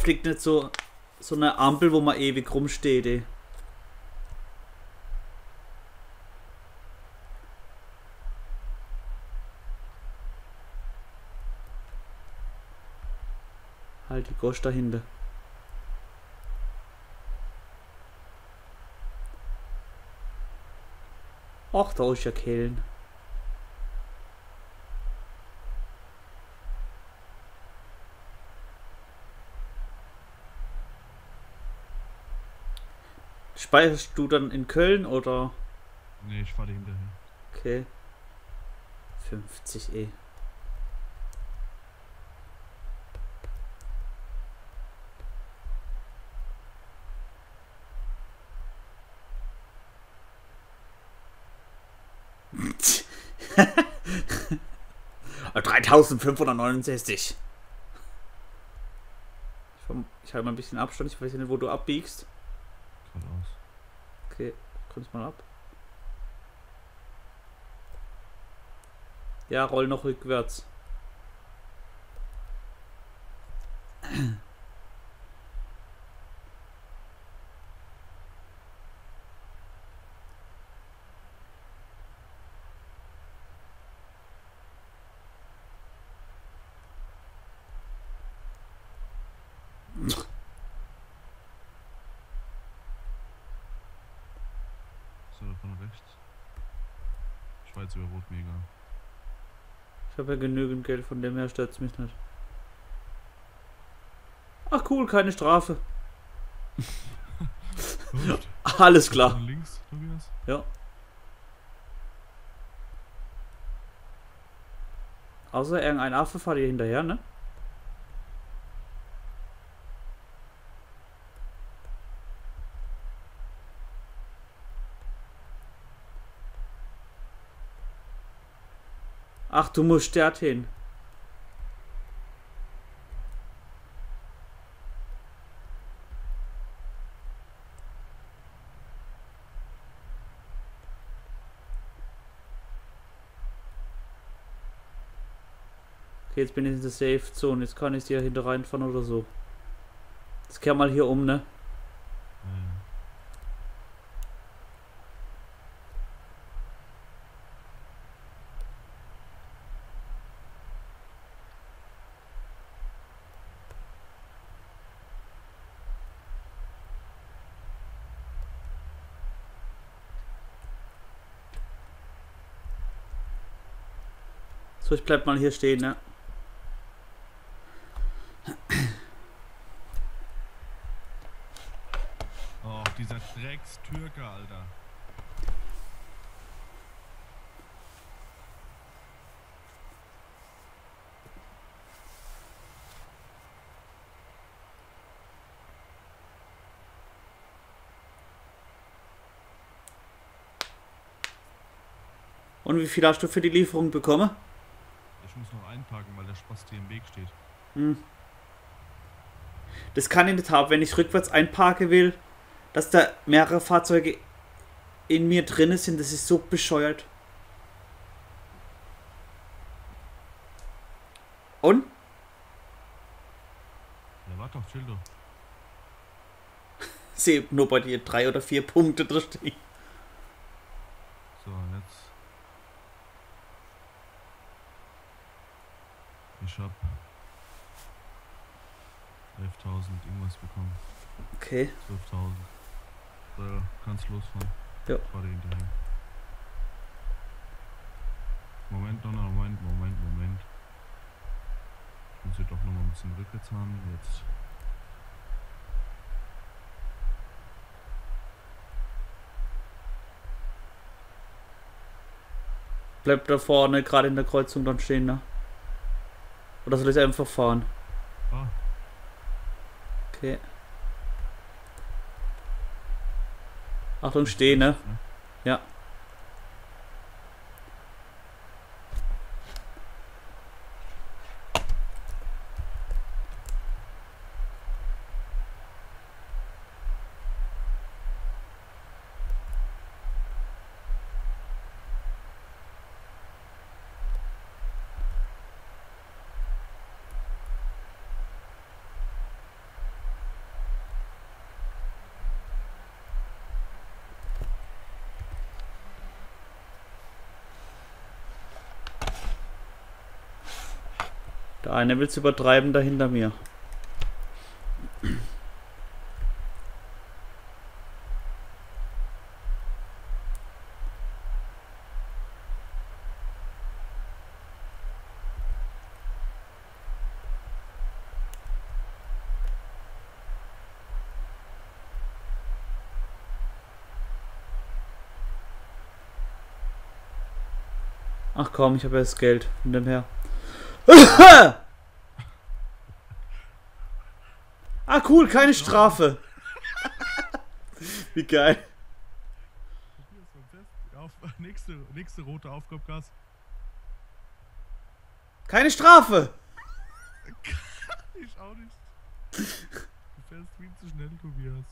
fliegt nicht so, so eine Ampel, wo man ewig rumsteht, ey. Halt die Gosch dahinter. Ach, da ist ja Kellen. Speicherst du dann in Köln oder? Nee, ich fahre hinterher. Okay. 50 eh. Dreitausendfünfhundertneunundsechzig. Ich halte mal ein bisschen Abstand, ich weiß nicht, wo du abbiegst. Okay, kommst mal ab. Ja, roll noch rückwärts. Da von rechts. Schweiz überrot mega. Ich habe ja genügend Geld, von dem her stört mich nicht. Ach cool, keine Strafe. Alles klar. Links, Tobias? Ja. Außer irgendein Affe fahrt ihr hinterher, ne? Ach, du musst dorthin. Okay, jetzt bin ich in der Safe Zone. Jetzt kann ich hier hinter reinfahren oder so. Jetzt kehr mal hier um, ne? Ja, ja. So, ich bleib mal hier stehen, ne? Oh, dieser Drecks-Türke, Alter. Und wie viel hast du für die Lieferung bekommen? Ich muss noch einparken, weil der Spaß hier im Weg steht. Hm. Das kann ich nicht haben, wenn ich rückwärts einparken will, dass da mehrere Fahrzeuge in mir drin sind. Das ist so bescheuert. Und? Ja, warte doch, chill doch. Sehe nur bei dir drei oder vier Punkte drin stehen. So, jetzt. Ich hab 11.000 irgendwas bekommen. Okay. 12.000. So, ja, kannst losfahren. Ja. Fahr dir hinterher. Moment, noch, Moment, Moment, Moment. Ich muss hier doch noch mal ein bisschen rückwärts haben. Jetzt. Bleib da vorne, gerade in der Kreuzung dann stehen, ne? Oder soll ich einfach fahren? Ah, Okay. Achtung, stehen, ne? Ja. Der eine will's übertreiben, da hinter mir. Ach komm, ich habe ja das Geld von dem her. Ah cool, keine Strafe. Wie geil. Auf, nächste, nächste rote Aufgabegas. Keine Strafe. ich auch nicht. Du fährst viel zu schnell, Tobias.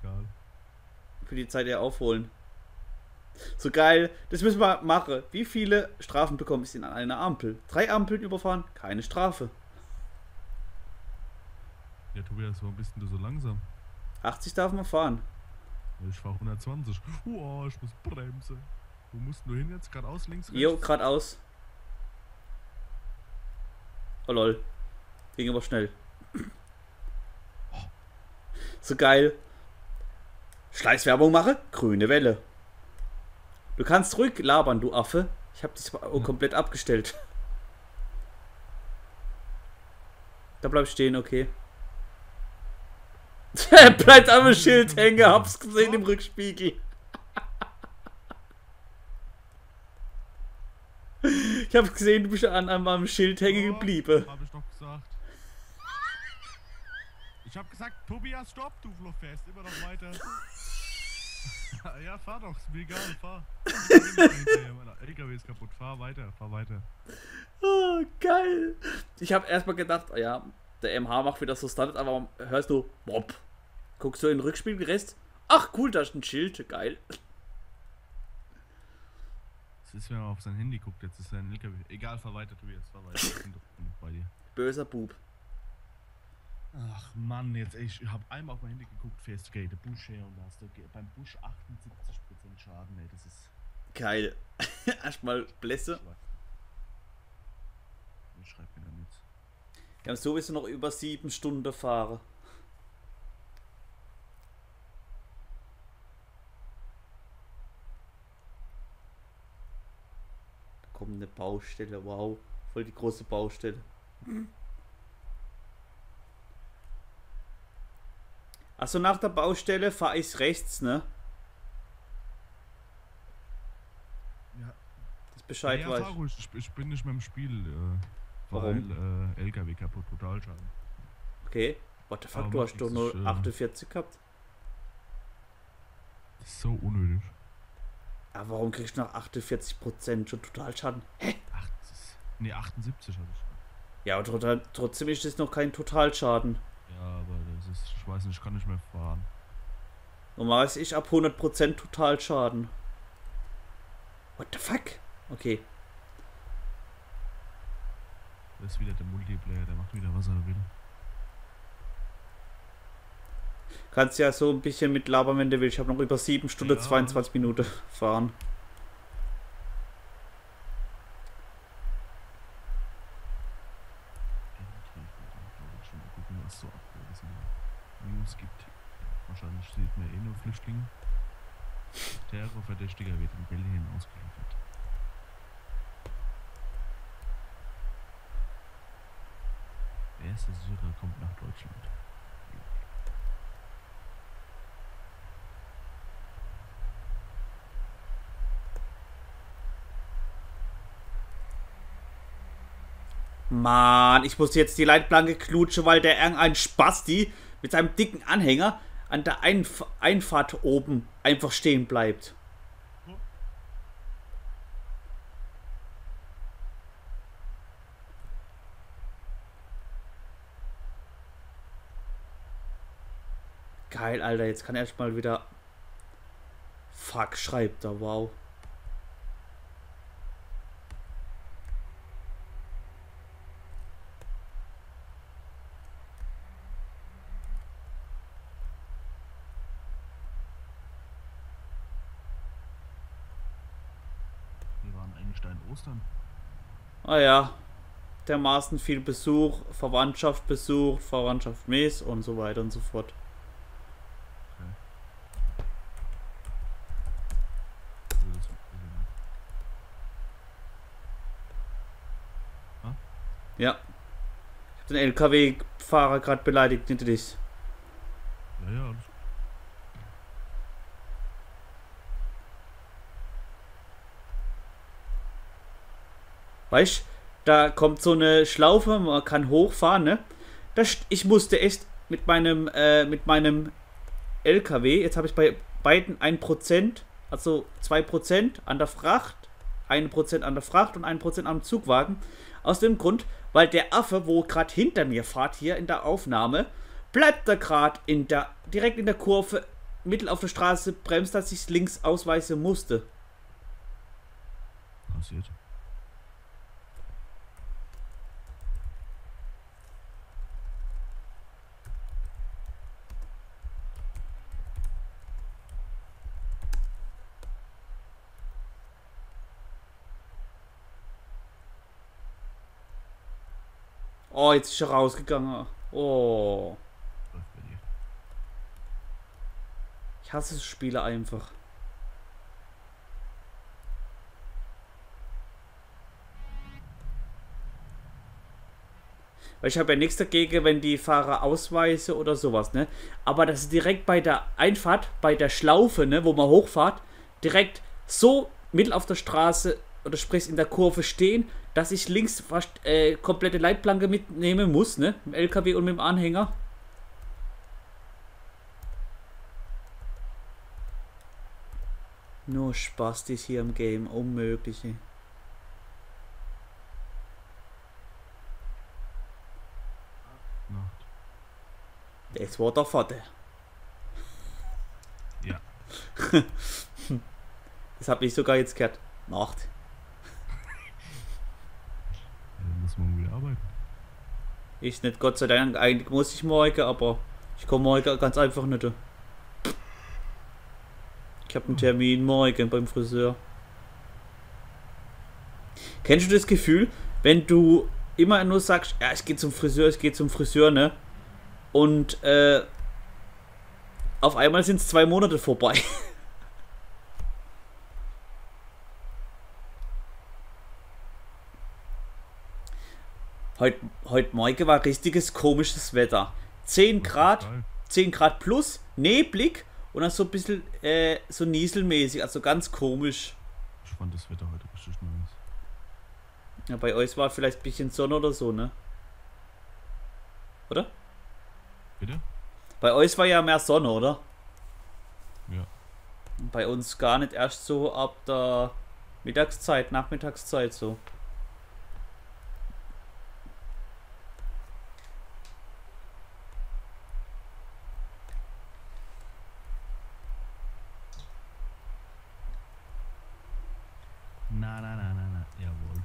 Egal. Für die Zeit ja aufholen. So geil. Das müssen wir machen. Wie viele Strafen bekomme ich in einer Ampel? Drei Ampeln überfahren, keine Strafe. Ja, Tobias, warum bist denn du so langsam? 80 darf man fahren. Ich fahre 120. Oh, ich muss bremsen. Wo musst du hin jetzt? Geradeaus, links, rechts? Jo, geradeaus. Oh lol. Ging aber schnell. So geil. Schleißwerbung mache? Grüne Welle. Du kannst ruhig labern, du Affe. Ich habe dich oh, komplett abgestellt. Da bleib stehen, okay. Er bleibt am Schild hängen, hab's gesehen im Rückspiegel. Ich hab gesehen, du bist an, an meinem Schild hängen geblieben. Hab ich doch gesagt. Ich hab gesagt, Tobias, stopp, du fährst immer noch weiter. ja, fahr doch, ist mir egal, fahr. LKW ist kaputt, fahr weiter, fahr weiter. Oh, geil. Ich habe erstmal gedacht, oh ja, der MH macht wieder so Standard, aber hörst du, Bob. Guckst du in den Rückspielrest? Ach cool, da ist ein Schild, geil. Das ist, wenn man auf sein Handy guckt, jetzt ist sein LKW. Egal, fahr weiter, Tobias, fahr weiter. Bei dir. Böser Bub. Ach Mann, jetzt ich hab einmal auf mein Handy geguckt, fährst du der Busch her und da hast du beim Busch 78% Schaden, ey, das ist. Geil. Erstmal Blässe. Ich schreib mir da nichts. Ja, sowieso noch über sieben Stunden fahren. Da kommt eine Baustelle, wow. Voll die große Baustelle. Also nach der Baustelle fahre ich rechts, ne? Ja. Das Bescheid ja, weiß ruhig. Ich, ich bin nicht mehr im Spiel, äh, Warum? weil äh, LKW kaputt, Totalschaden. Okay. What the fuck, Aber du hast doch nur ich, äh, 48 gehabt. Das ist so unnötig. Aber warum kriegst du nach 48% schon Totalschaden? Hä? Ach, das ist. Nee, 78 hatte ich. Ja, aber trotzdem ist das noch kein Totalschaden. Ja, aber das ist. Ich weiß nicht, ich kann nicht mehr fahren. Normal ist ich ab 100% Totalschaden. What the fuck? Okay. Das ist wieder der Multiplayer, der macht wieder, was er will. Kannst ja so ein bisschen mit labern, wenn du willst. Ich habe noch über 7 Stunden Ja. 22 Minuten fahren. Endlich wird dann, glaube ich, schon mal gucken, was so aktuell so News gibt. Sieht man eh nur Flüchtlinge. Terrorverdächtiger wird in Belgien ausgeliefert. Erster Syrer kommt nach Deutschland. Mann, ich muss jetzt die Leitplanke klutschen, weil der irgendein Spasti mit seinem dicken Anhänger an der Einf Einfahrt oben einfach stehen bleibt. Geil, Alter, jetzt kann er erstmal wieder. Fuck, schreibt er, wow. Wir waren eigentlich da in Ostern. Ah ja, dermaßen viel Besuch, Verwandtschaft besucht, Verwandtschaft Mies und so weiter und so fort. Ja. Ich hab den LKW-Fahrer gerade beleidigt, hinter dich. Ja, ja, alles gut. Weißt da kommt so eine Schlaufe, man kann hochfahren, ne? Das, ich musste echt mit meinem, äh, mit meinem LKW, jetzt habe ich bei beiden 1%, also 2% an der Fracht, 1% an der Fracht und 1% am Zugwagen. Aus dem Grund, weil der Affe, wo gerade hinter mir fahrt hier in der Aufnahme, bleibt da gerade in der, direkt in der Kurve, mittel auf der Straße, bremst, dass ich links ausweisen musste. Passiert. Oh, jetzt ist er rausgegangen. Oh. Ich hasse Spiele einfach. Weil ich habe ja nichts dagegen, wenn die Fahrer Ausweise oder sowas, ne? Aber das ist direkt bei der Einfahrt, bei der Schlaufe, ne, wo man hochfahrt, direkt so mittel auf der Straße oder sprich in der Kurve stehen, dass ich links fast äh, komplette Leitplanke mitnehmen muss, ne? Mit dem LKW und mit dem Anhänger. Nur Spastis hier im Game, unmögliche. Das war der Vater. Ja. Das habe ich sogar jetzt gehört. Nacht. Dann muss man wieder arbeiten. Ich nicht, Gott sei Dank. Eigentlich muss ich morgen, aber ich komme morgen ganz einfach nicht. Ich habe einen Termin morgen beim Friseur. Kennst du das Gefühl, wenn du immer nur sagst, ja, ich gehe zum Friseur, ich gehe zum Friseur, ne? Und äh, auf einmal sind es zwei Monate vorbei. Heute, heute Morgen war richtiges komisches Wetter. 10 Grad, Geil. 10 Grad plus, neblig und dann so ein bisschen äh, so nieselmäßig, also ganz komisch. Ich fand das Wetter heute richtig nice. Ja, bei euch war vielleicht ein bisschen Sonne oder so, ne? Oder? Bitte? Bei euch war ja mehr Sonne, oder? Ja. Bei uns gar nicht erst so ab der Mittagszeit, Nachmittagszeit so.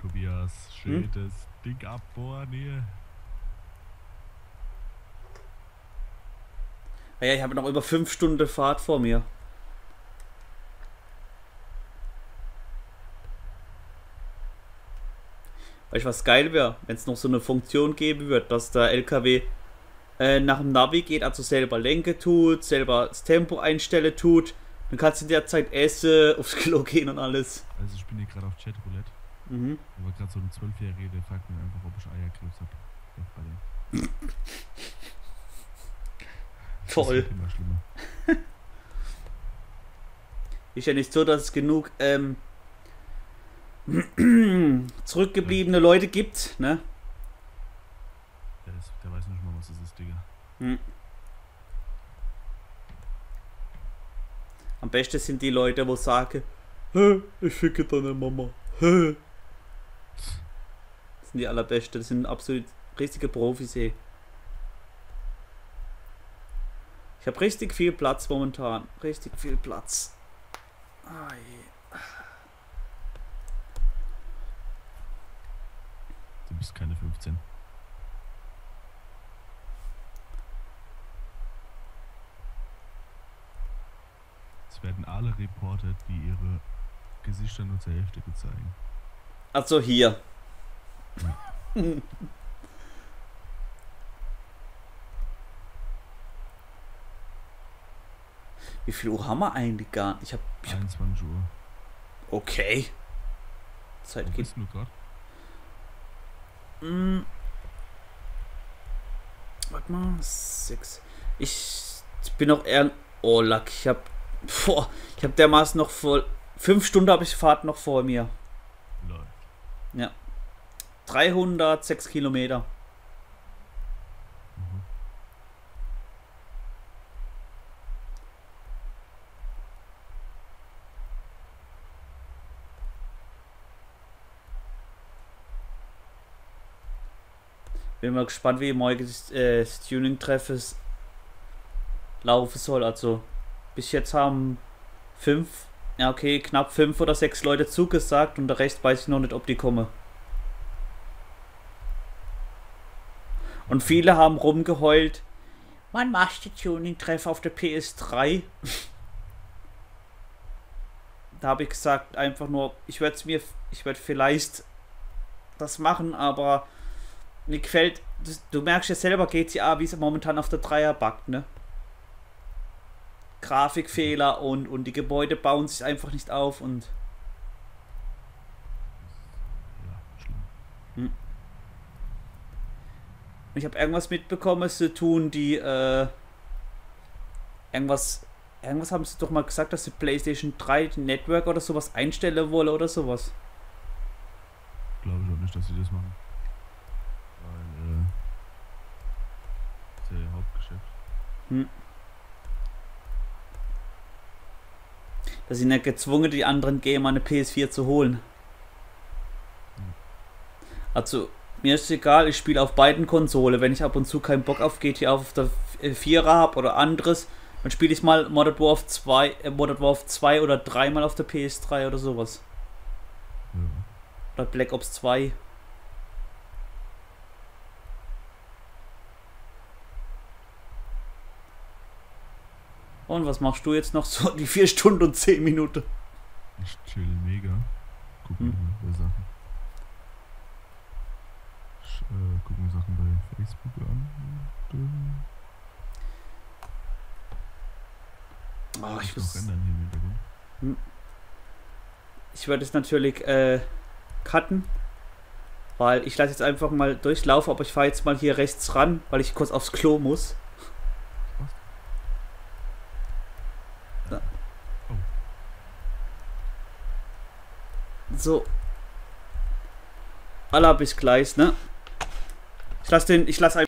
Tobias. Schön Hm? das Ding abbohren hier. Ah Ja, ich habe noch über 5 Stunden Fahrt vor mir. Weißt du, was geil wäre, wenn es noch so eine Funktion geben würde, dass der LKW äh, nach dem Navi geht, also selber lenke tut, selber das Tempo einstellen tut. Dann kannst du in der Zeit essen, aufs Klo gehen und alles. Also ich bin hier gerade auf Chatroulette. Mhm. War gerade so ein Zwölfjähriger, der fragt mich einfach, ob ich Eierkrebs habe. Toll. wird immer schlimmer. Ist ja nicht so, dass es genug ähm, zurückgebliebene Leute gibt, ne? Der, ist, der weiß nicht mal, was das ist, Digga. Am besten sind die Leute, wo sagen, ich ficke deine Mama. Das sind die allerbesten, das sind absolut richtige Profis, ey. Ich habe richtig viel Platz momentan. Richtig viel Platz. Ah. Du bist keine 15. Es werden alle reportet, die ihre Gesichter nur zur Hälfte gezeigen. Also hier. Wie viel Uhr haben wir eigentlich gar nicht? Ich hab, ich hab 21 Uhr. okay. Zeit Wo geht. bist du gerade? Mm. Warte mal, sechs. Ich bin noch eher. Oh, Lack. Ich hab. Boah, ich hab dermaßen noch voll. Fünf Stunden habe ich Fahrt noch vor mir. Läuft. 306 Kilometer. Bin mal gespannt, wie morgen das, äh, das Tuning-Treffes laufen soll. Also, bis jetzt haben fünf, ja okay, knapp fünf oder sechs Leute zugesagt und der Rest weiß ich noch nicht, ob die kommen. Und viele haben rumgeheult, wann machst du Tuning-Treff auf der PS3? da habe ich gesagt, einfach nur, ich werde es mir, ich werde vielleicht das machen, aber mir gefällt, du merkst ja selber GTA, wie es momentan auf der Dreier backt, ne? Grafikfehler und, und die Gebäude bauen sich einfach nicht auf und Ja, schlimm. Ich habe irgendwas mitbekommen, sie tun die, äh, irgendwas, irgendwas haben sie doch mal gesagt, dass sie PlayStation 3 Network oder sowas einstellen wollen oder sowas. Glaube ich auch nicht, dass sie das machen. Weil, äh. Das ist ja ihr Hauptgeschäft. Da sind ja gezwungen, die anderen Gamer eine PS4 zu holen. Also, mir ist egal, ich spiele auf beiden Konsolen. Wenn ich ab und zu keinen Bock auf GTA auf der 4er habe oder anderes, dann spiele ich mal Modern Warfare 2, äh, Modern Warfare 2 oder 3 mal auf der PS3 oder sowas. Ja. Oder Black Ops 2. Und was machst du jetzt noch so die 4 Stunden und 10 Minuten? Ich chill mega. Guck Hm. mir bei Sachen. Ich äh, guck mir Sachen bei Facebook an. Und, äh, Oh, ich, muss, ändern hier im Hintergrund. ich werde es natürlich äh, cutten. Weil ich lasse jetzt einfach mal durchlaufen, aber ich fahre jetzt mal hier rechts ran, weil ich kurz aufs Klo muss. Ja. Oh. So. Allah bis gleich, ne? Ich lasse den, ich lasse